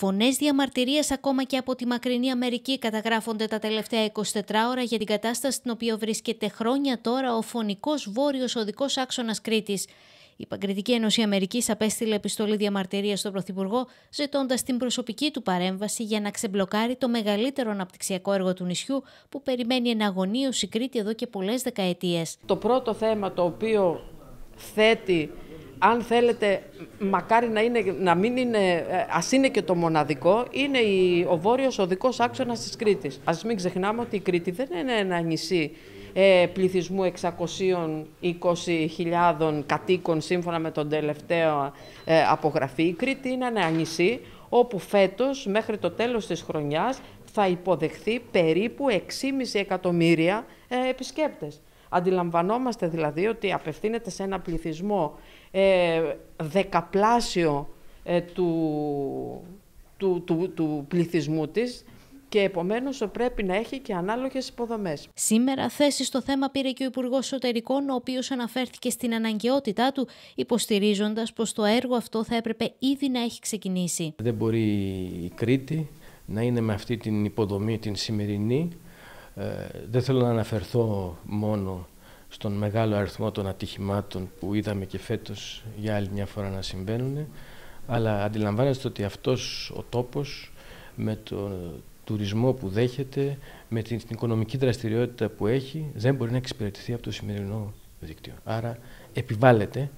Φωνές διαμαρτυρίας ακόμα και από τη μακρινή Αμερική καταγράφονται τα τελευταία 24 ώρα για την κατάσταση στην οποία βρίσκεται χρόνια τώρα ο φωνικός βόρειος οδικός άξονας Κρήτης. Η Παγκριτική Ένωση Αμερικής απέστειλε επιστολή διαμαρτυρίας στον Πρωθυπουργό, ζητώντας την προσωπική του παρέμβαση για να ξεμπλοκάρει το μεγαλύτερο αναπτυξιακό έργο του νησιού που περιμένει εναγωνίωση Κρήτη εδώ και πολλές δεκαετίες. Το πρώτο θέμα το οποίο θέτει αν θέλετε, μακάρι να, είναι, να μην είναι, ε, ας είναι και το μοναδικό, είναι η, ο βόρειος οδικός άξονας της Κρήτης. Ας μην ξεχνάμε ότι η Κρήτη δεν είναι ένα νησί ε, πληθυσμού 620.000 κατοίκων σύμφωνα με τον τελευταίο ε, απογραφή. Η Κρήτη είναι ένα νησί όπου φέτος μέχρι το τέλος της χρονιάς θα υποδεχθεί περίπου 6,5 εκατομμύρια ε, επισκέπτες. Αντιλαμβανόμαστε δηλαδή ότι απευθύνεται σε ένα πληθυσμό ε, δεκαπλάσιο ε, του, του, του, του πληθυσμού της και επομένως πρέπει να έχει και ανάλογες υποδομές. Σήμερα θέση στο θέμα πήρε και ο Υπουργός Εσωτερικών, ο οποίος αναφέρθηκε στην αναγκαιότητά του, υποστηρίζοντας πως το έργο αυτό θα έπρεπε ήδη να έχει ξεκινήσει. Δεν μπορεί η Κρήτη να είναι με αυτή την υποδομή την σημερινή. Ε, δεν θέλω να αναφερθώ μόνο στον μεγάλο αριθμό των ατυχημάτων που είδαμε και φέτος για άλλη μια φορά να συμβαίνουν, αλλά αντιλαμβάνεστε ότι αυτός ο τόπος με το τουρισμό που δέχεται, με την οικονομική δραστηριότητα που έχει, δεν μπορεί να εξυπηρετηθεί από το σημερινό δίκτυο. Άρα επιβάλλεται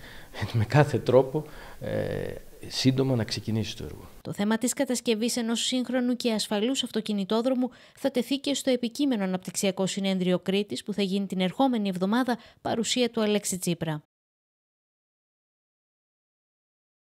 με κάθε τρόπο ε, σύντομα να ξεκινήσει το έργο. Το θέμα της κατασκευής ενός σύγχρονου και ασφαλούς αυτοκινητόδρομου θα τεθεί και στο επικείμενο αναπτυξιακό συνέδριο Κρήτης που θα γίνει την ερχόμενη εβδομάδα παρουσία του Αλέξη Τσίπρα.